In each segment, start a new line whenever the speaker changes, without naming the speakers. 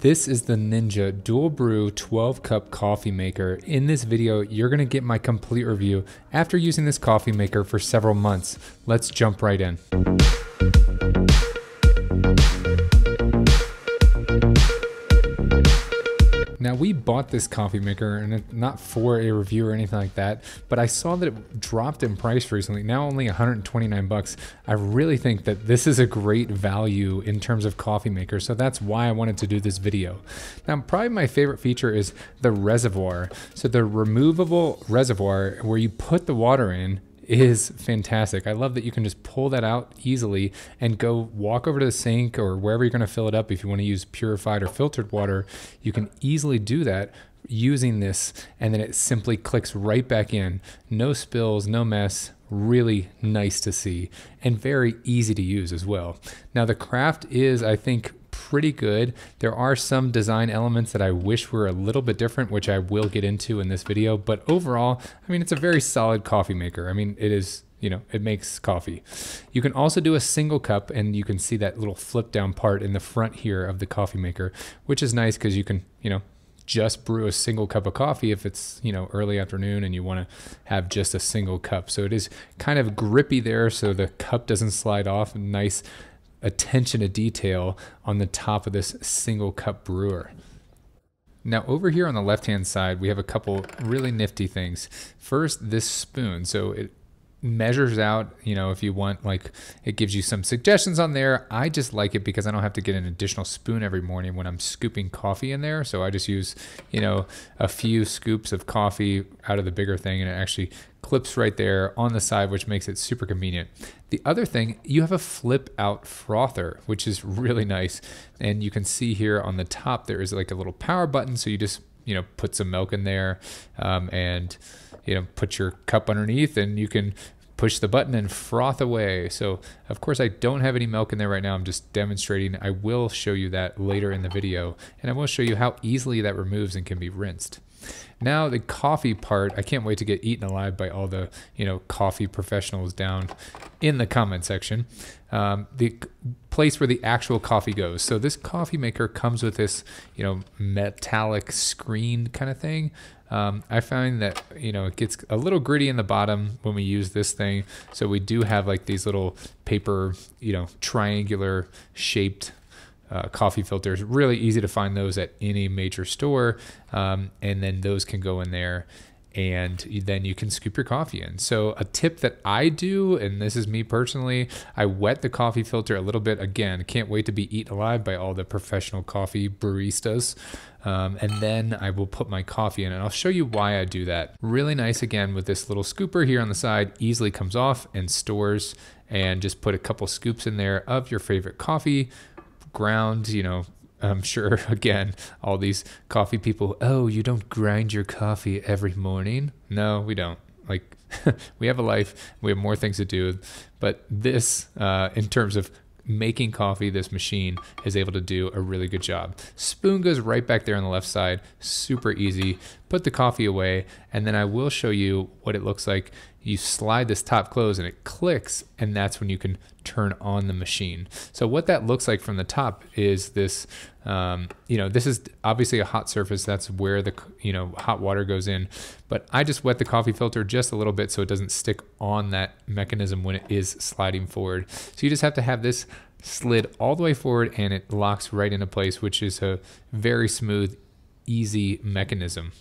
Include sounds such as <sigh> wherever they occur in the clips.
This is the Ninja Dual Brew 12 cup coffee maker. In this video, you're gonna get my complete review after using this coffee maker for several months. Let's jump right in. Bought this coffee maker and it, not for a review or anything like that, but I saw that it dropped in price recently. Now only 129 bucks. I really think that this is a great value in terms of coffee maker, so that's why I wanted to do this video. Now probably my favorite feature is the reservoir. So the removable reservoir where you put the water in is fantastic. I love that you can just pull that out easily and go walk over to the sink or wherever you're going to fill it up. If you want to use purified or filtered water, you can easily do that using this and then it simply clicks right back in. No spills, no mess. Really nice to see and very easy to use as well. Now, the carafe is, I think, pretty good. There are some design elements that I wish were a little bit different, which I will get into in this video. But overall, I mean, it's a very solid coffee maker. I mean, it is you know, it makes coffee. You can also do a single cup and you can see that little flip down part in the front here of the coffee maker, which is nice because you can, you know, just brew a single cup of coffee if it's, you know, early afternoon and you want to have just a single cup. So it is kind of grippy there so the cup doesn't slide off. Nice attention to detail on the top of this single cup brewer. Now over here on the left hand side, we have a couple really nifty things. First, this spoon. So it measures out, you know, if you want, like it gives you some suggestions on there. I just like it because I don't have to get an additional spoon every morning when I'm scooping coffee in there. So I just use, you know, a few scoops of coffee out of the bigger thing and it actually clips right there on the side, which makes it super convenient. The other thing, you have a flip out frother, which is <laughs> really nice. And you can see here on the top, there is like a little power button. So you just, you know, put some milk in there um, and, you know, put your cup underneath and you can push the button and froth away. So of course I don't have any milk in there right now. I'm just demonstrating. I will show you that later in the video and I will show you how easily that removes and can be rinsed. Now the coffee part, I can't wait to get eaten alive by all the you know coffee professionals down in the comment section. Um, the place where the actual coffee goes. So this coffee maker comes with this you know metallic screen kind of thing. Um, I find that you know it gets a little gritty in the bottom when we use this thing. So we do have like these little paper you know triangular shaped uh, coffee filters. Really easy to find those at any major store, um, and then those can go in there, and then you can scoop your coffee in. So a tip that I do, and this is me personally, I wet the coffee filter a little bit. Again, can't wait to be eaten alive by all the professional coffee baristas. Um, and then I will put my coffee in and I'll show you why I do that. Really nice again with this little scooper here on the side, easily comes off and stores and just put a couple scoops in there of your favorite coffee ground, you know, I'm sure <laughs> again, all these coffee people, oh, you don't grind your coffee every morning. No, we don't. Like, <laughs> we have a life, we have more things to do. But this, uh, in terms of making coffee, this machine is able to do a really good job. Spoon goes right back there on the left side, super easy. Put the coffee away, and then I will show you what it looks like. You slide this top close and it clicks, and that's when you can turn on the machine. So what that looks like from the top is this, um, you know, this is obviously a hot surface. That's where the, you know, hot water goes in. But I just wet the coffee filter just a little bit so it doesn't stick on that mechanism when it is sliding forward. So you just have to have this slid all the way forward and it locks right into place, which is a very smooth, easy mechanism.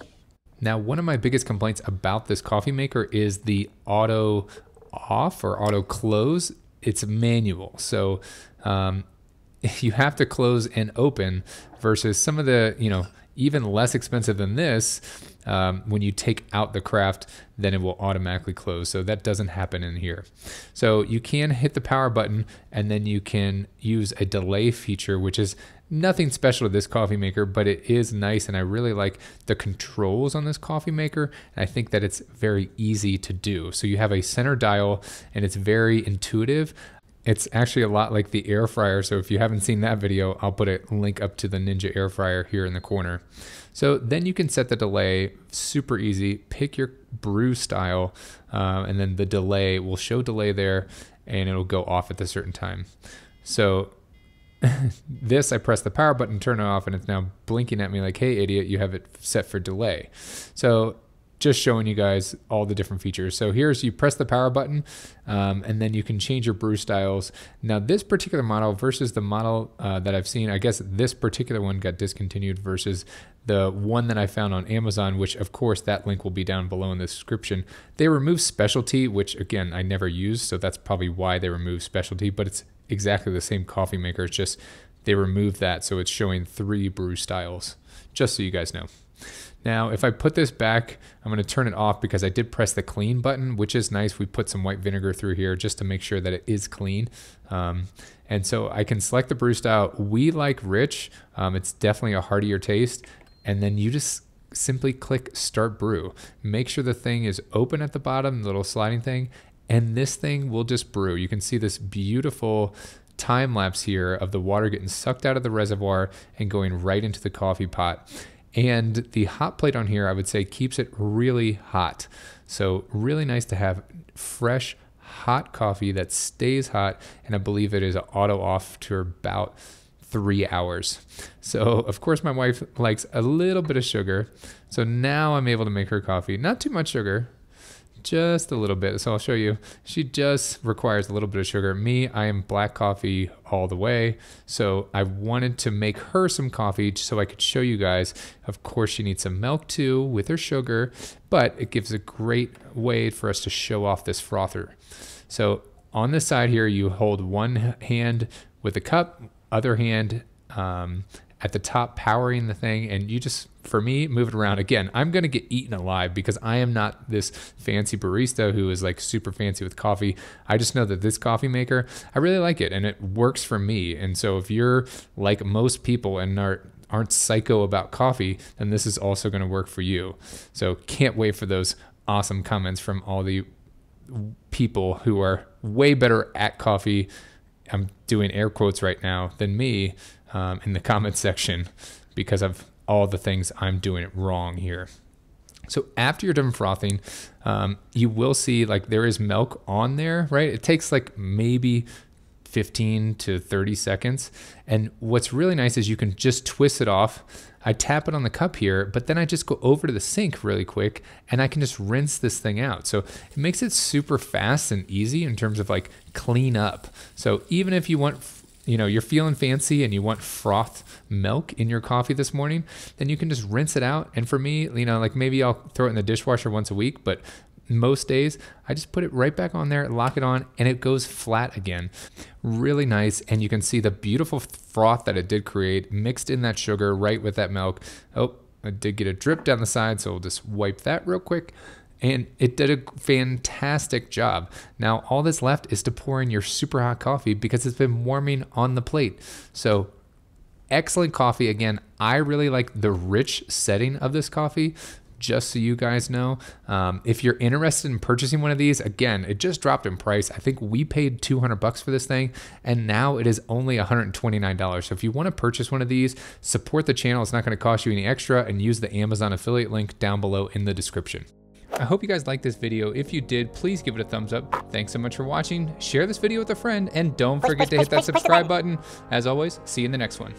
Now, one of my biggest complaints about this coffee maker is the auto off or auto close. It's manual. So um, <laughs> you have to close and open versus some of the, you know, even less expensive than this, um, when you take out the carafe, then it will automatically close. So that doesn't happen in here. So you can hit the power button and then you can use a delay feature, which is nothing special to this coffee maker, but it is nice. And I really like the controls on this coffee maker. And I think that it's very easy to do. So you have a center dial and it's very intuitive. It's actually a lot like the air fryer. So if you haven't seen that video, I'll put a link up to the Ninja air fryer here in the corner. So then you can set the delay super easy. Pick your brew style, uh, and then the delay will show delay there, and it'll go off at a certain time. So <laughs> this, I press the power button, turn it off, and it's now blinking at me like, hey, idiot, you have it set for delay. So just showing you guys all the different features. So here's you press the power button um, and then you can change your brew styles. Now this particular model versus the model uh, that I've seen, I guess this particular one got discontinued versus the one that I found on Amazon, which of course that link will be down below in the description. They removed specialty, which again, I never used. So that's probably why they removed specialty, but it's exactly the same coffee maker. It's just they removed that. So it's showing three brew styles, just so you guys know. Now, if I put this back, I'm going to turn it off because I did press the clean button, which is nice. We put some white vinegar through here just to make sure that it is clean. Um, and so I can select the brew style. We like rich. Um, it's definitely a heartier taste. And then you just simply click start brew. Make sure the thing is open at the bottom, the little sliding thing, and this thing will just brew. You can see this beautiful time lapse here of the water getting sucked out of the reservoir and going right into the coffee pot. And the hot plate on here, I would say, keeps it really hot. So, really nice to have fresh, hot coffee that stays hot. And I believe it is auto off to about three hours. So, of course, my wife likes a little bit of sugar. So now I'm able to make her coffee. Not too much sugar, just a little bit. So I'll show you. She just requires a little bit of sugar. Me, I am black coffee all the way. So I wanted to make her some coffee so I could show you guys. Of course, she needs some milk too with her sugar, but it gives a great way for us to show off this frother. So on the side here, you hold one hand with a cup, other hand um, at the top powering the thing and you just for me move it around. Again i'm going to get eaten alive because i am not this fancy barista who is like super fancy with coffee. I just know that this coffee maker i really like it and it works for me. And so if you're like most people and are aren't psycho about coffee then this is also going to work for you. So can't wait for those awesome comments from all the people who are way better at coffee i'm doing air quotes right now than me um, in the comments <laughs> section because of all the things I'm doing wrong here. So after you're done frothing, um, you will see like there is milk on there, right? It takes like maybe 15 to 30 seconds. And what's really nice is you can just twist it off. I tap it on the cup here, but then I just go over to the sink really quick and I can just rinse this thing out. So it makes it super fast and easy in terms of like clean up. So even if you want you know you're feeling fancy and you want froth milk in your coffee this morning then you can just rinse it out and for me you know like maybe i'll throw it in the dishwasher once a week but most days i just put it right back on there lock it on and it goes flat again really nice and you can see the beautiful froth that it did create mixed in that sugar right with that milk oh i did get a drip down the side so we'll just wipe that real quick and it did a fantastic job. Now, all that's left is to pour in your super hot coffee because it's been warming on the plate. So, excellent coffee. Again, I really like the rich setting of this coffee. Just so you guys know, um, if you're interested in purchasing one of these, again, it just dropped in price. I think we paid 200 bucks for this thing, and now it is only $129. So if you want to purchase one of these, support the channel. It's not going to cost you any extra, and use the Amazon affiliate link down below in the description. I hope you guys liked this video. If you did, please give it a thumbs up. Thanks so much for watching. Share this video with a friend and don't forget to hit that subscribe button. As always, see you in the next one.